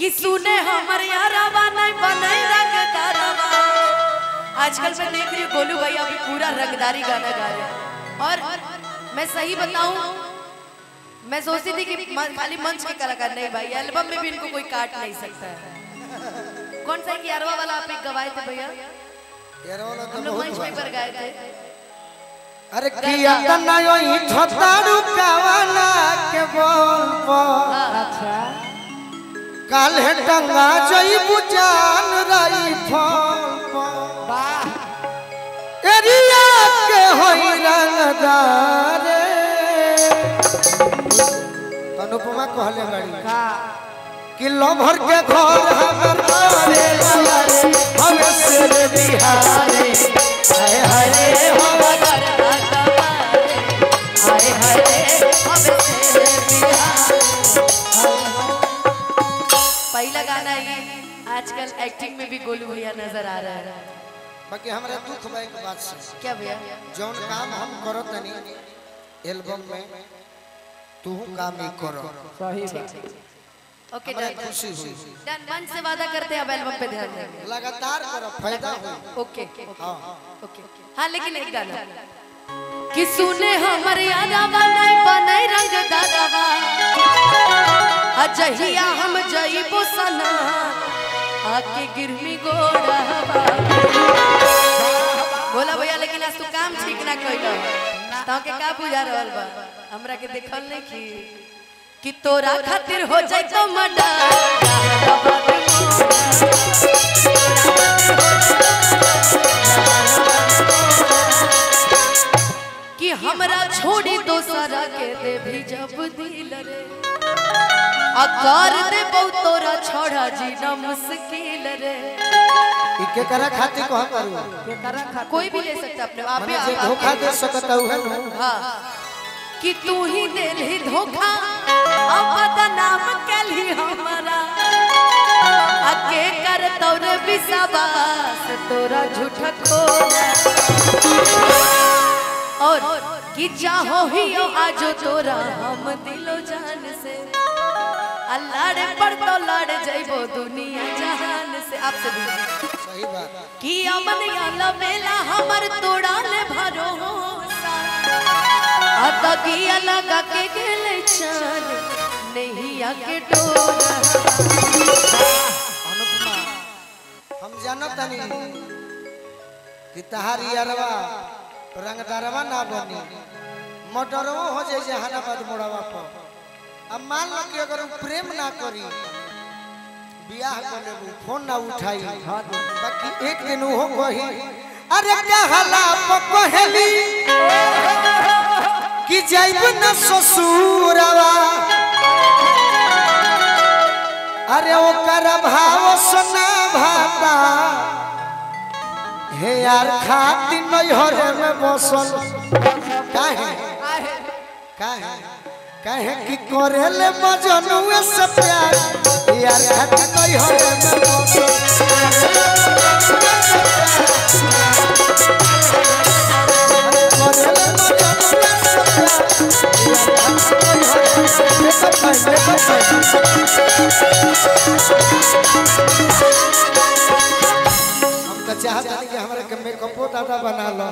कि सुने हमर यारावा नहीं बने रंगदारवा आजकल मैं देख रही हूँ गोलू भैया भी पूरा रंगदारी गाना गा रहे हैं। और मैं सही बताऊँ मैं सोचती थी कि खाली मंच के कलाकार नहीं भाई एल्बम में भी इनको कोई काट नहीं सकता है। कौन सा ग्यारहवा वाला आप एक गवाए थे भैया? तो हम लोग मंच में पर गाए थे। अरे किया तना यो ई ठतारू कावाला के बोल पर अच्छा काल्हे टंगा जई बुजान रही फल एरिया के होई रंगदार अनुपमा कहले बड़ी का? लभर के घर हमर हम से बिहारे। हाय हमें से पहला आजकल एक्टिंग में भी गोलू भैया नज़र आ रहा है। बाकी हमरा दुख बा एक बात से क्या भैया? जौन काम हम करो तनी एल्बम में तू काम ही करो सही बात। ओके डन खुशी हुई। डन मन से वादा करते हैं अब एल्बम पे ध्यान देंगे। लगातार करो फ़ायदा हुई ओके हाँ। ओके हाँ लेकिन एक गाना। कि सुने हमर यादावा नहीं बनै रंग दादावा। अजहिया हम जइबो सना आके गिरमी गोड़ावा बोला भैया, लेकिन आज तू काम ठीक ना कइलो। ताके का बुझा रहल बा? हमरा के देखल नहीं की, कि तोरा खातिर हो जाई तो मडर कि हमरा छोड़ी दोसरा के दे भी जब दिल रे। आ दे बहुत तोरा छोड़ा जीना मुश्किल रे। ई के करा खातिर कह करू? के तरह खा कोई भी ले सकता अपने आप मने जे धोखा दे सकता है नु? हाँ। कि तू ही दिल ही धोखा अब बदनाम कली हमारा। अके कर तोरे विश्वास तोरा झूठा खोला और कि चाहो ही आजो तोरा हम दिलो जान से। अल्लाह रे पर तो लड़ जइबो दुनिया जहान से। आपसे भी सही बात। कि अमन याला बेला हमर तोड़ा ले भरोसा। आता की लगा के गेले चान नहीं आके डोरा अनुपमा हम जानत तनी कि तहारी अरवा रंगदारवा ना बनी। मोटरवो हो जाए जहानाबाद मोड़वा पर। अब मान लो कि अगर प्रेम ना करी बियाह कर लेबू फ़ोन ना उठाई बाकी एक दिन वो कही अरे कहला पकहली कि जाइब न ससुरवा अरे ओकर भाव सुना भाता। हे यार खाती नैहर में बसल। काहे? काहे? काहे कि करेले मजनुए से प्यार। यार मजनुए यार खाती नैहर में तो चाहत कि हमरा मेकअपो दादा बना लो।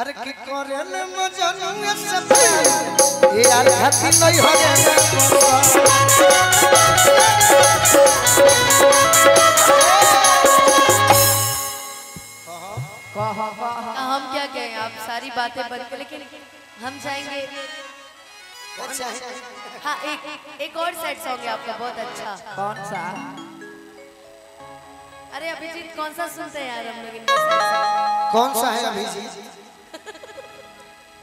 अरे की करेले मजनुए से यार खाती नहीं हो हम क्या कहें? आप सारी बातें बंद कर लेकिन हम चाहेंगे अच्छा। हाँ एक एक और सेट सॉन्ग है आपका बहुत अच्छा। कौन सा? अरे अभिजीत कौन सा सुनते हैं यार हम लोग कौन सा है अभी जी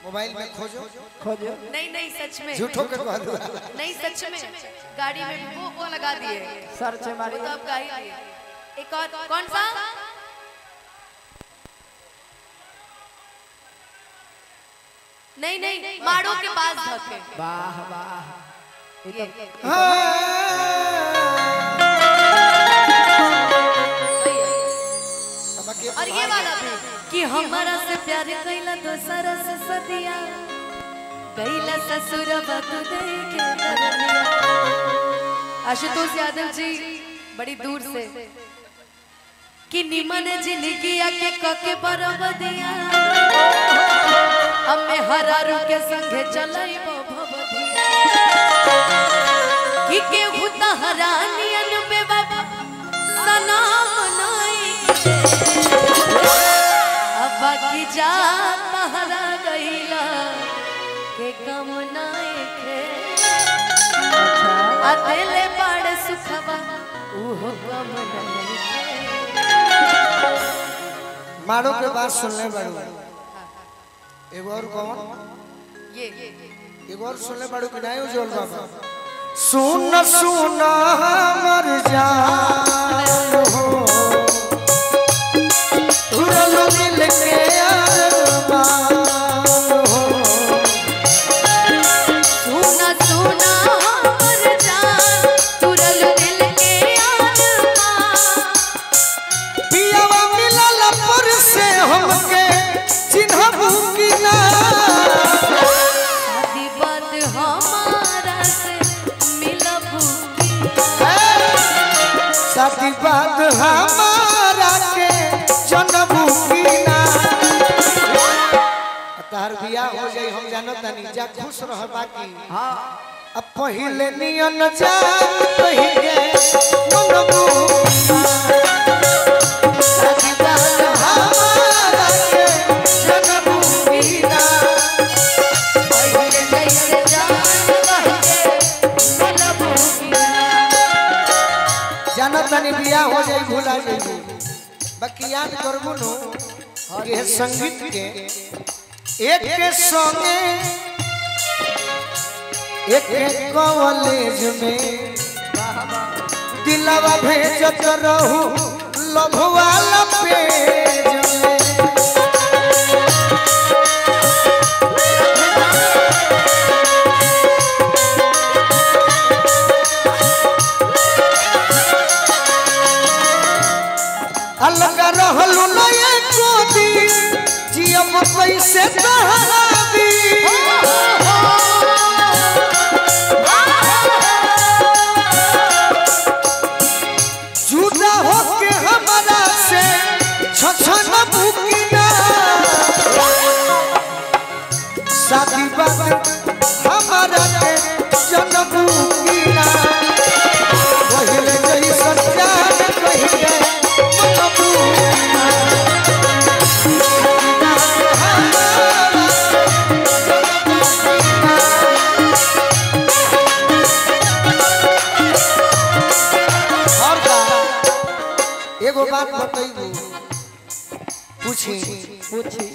मोबाइल में खोजो। खोजो। नहीं नहीं सच में। झूठो के कह दो। नहीं सच में। गाड़ी में वो वो लगा दिए। सर्च वो मारी। तो आप गा ही दिए एक और कौन सा? नहीं नहीं माड़ो के पास धके। वाह वाह। ये तो हाँ। और ये वाला भी। कि हमारा से प्यार कैला तो सरस सदिया। कैला ससुर बत दे के दरदिया आशुतोष यादव जी, बड़ी दूर से। कि निमन ज़िंदगी के कके बरबदिया हमें हरारू के संगे चलई भवदिया। कि के हुता हरानियन जा तहरा गईला के कम नहीं खे। अकेले बड़ सुखवा उहो कम नहीं खे। मारो के बात सुनले बाड़ू। एगो और कौन? ये एगो और सुनले बाड़ू कि नहीं उज्जवल बाबा? सुन सुन हमर जान हो उड़ल दिल के अरमान साथी हमारा के जनबू की ना तार बियाह हो जाई हम जानत नहीं जा खुश रह बाकी। हाँ। अब पहिले नियन जान पहिले मनबू साथी बात हमारा के जनबू जानत बिया हो जाई भूला जाई बाकी याद करबो नो ये संगीत के एक के संगे एक एक कॉलेज में। दिलवा भेजत रहू लभवा वाला होके हमारा से छछन बुकिना शादी बात हमारा के जनबू कीना बतैबू पूछी। पूछी।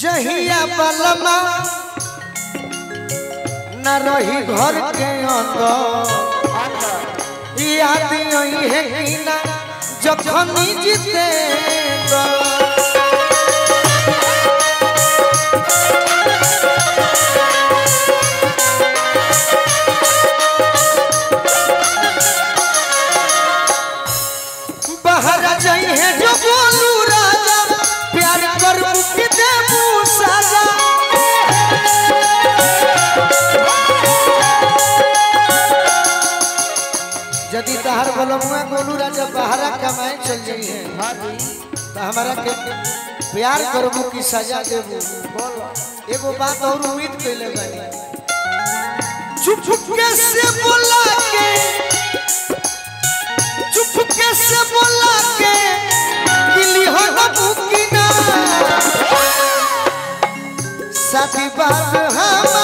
जहिया बलमा न रही घर के अंदर। याद नहीं है कि ना जखन जीते यदि तहार बलमुआ गोलू राजा बाहरा कमाए चल हाँ। तो के प्यार करबू की सजा देबू। एगो बात और उम्मीद कैले बानी। चुप के से बोला के? चुप के से बोला के? हो न? बुकिना साथी बात हमारा